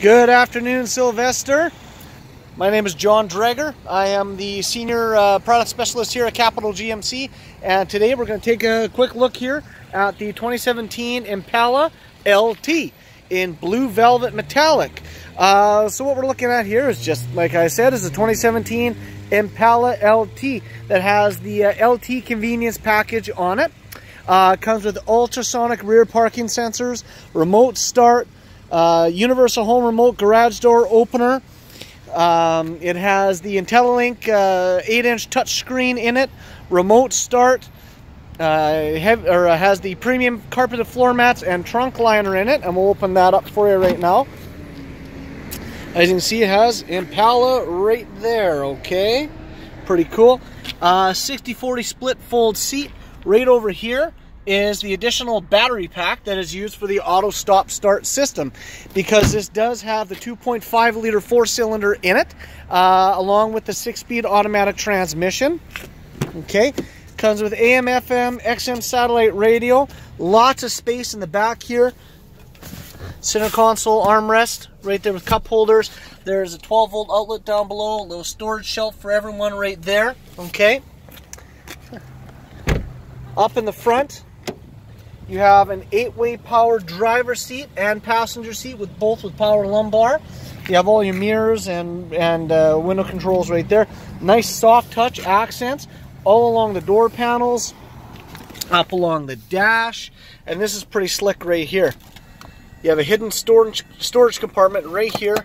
Good afternoon, Sylvester. My name is Jon Dreger. I am the Senior uh, Product Specialist here at Capital GMC, and today we're going to take a quick look here at the 2017 Impala LT in Blue Velvet Metallic. Uh, so what we're looking at here is just, like I said, is the 2017 Impala LT that has the uh, LT convenience package on it. Uh, comes with ultrasonic rear parking sensors, remote start, uh, universal home remote garage door opener. Um, it has the IntelliLink 8-inch uh, touchscreen in it, remote start, uh, have, or uh, has the premium carpeted floor mats and trunk liner in it, and we'll open that up for you right now. As you can see, it has Impala right there, okay? Pretty cool. 60-40 split fold seat right over here is the additional battery pack that is used for the auto stop start system because this does have the 2.5 liter four cylinder in it uh, along with the six speed automatic transmission. Okay comes with AM FM XM satellite radio lots of space in the back here. Center console armrest right there with cup holders. There's a 12 volt outlet down below a little storage shelf for everyone right there. Okay. Up in the front you have an eight-way power driver seat and passenger seat with both with power lumbar. You have all your mirrors and, and uh, window controls right there. Nice soft touch accents all along the door panels, up along the dash, and this is pretty slick right here. You have a hidden storage, storage compartment right here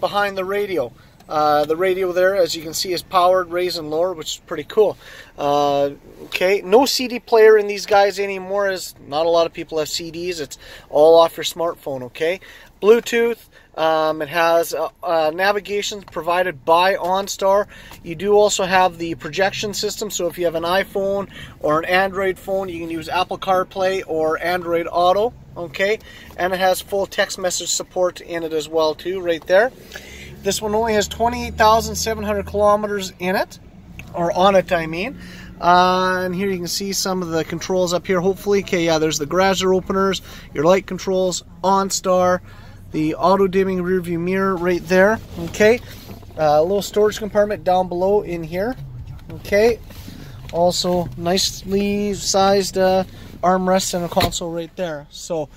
behind the radio. Uh, the radio there, as you can see, is powered, raise and lower, which is pretty cool. Uh, okay, no CD player in these guys anymore, as not a lot of people have CDs. It's all off your smartphone, okay? Bluetooth, um, it has uh, uh, navigation provided by OnStar. You do also have the projection system, so if you have an iPhone or an Android phone, you can use Apple CarPlay or Android Auto, okay? And it has full text message support in it as well, too, right there. This one only has 28,700 kilometers in it, or on it, I mean. Uh, and here you can see some of the controls up here, hopefully. Okay, yeah, there's the garage door openers, your light controls, OnStar, the auto-dimming rear view mirror right there, okay. Uh, a little storage compartment down below in here, okay. Also, nicely sized uh, armrest and a console right there. So,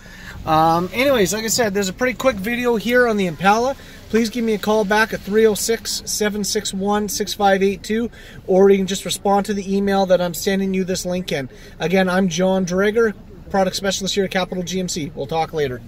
um, anyways, like I said, there's a pretty quick video here on the Impala. Please give me a call back at 306-761-6582 or you can just respond to the email that I'm sending you this link in. Again, I'm Jon Dreger, product specialist here at Capital GMC. We'll talk later.